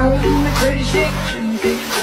I'm in the crazy shit.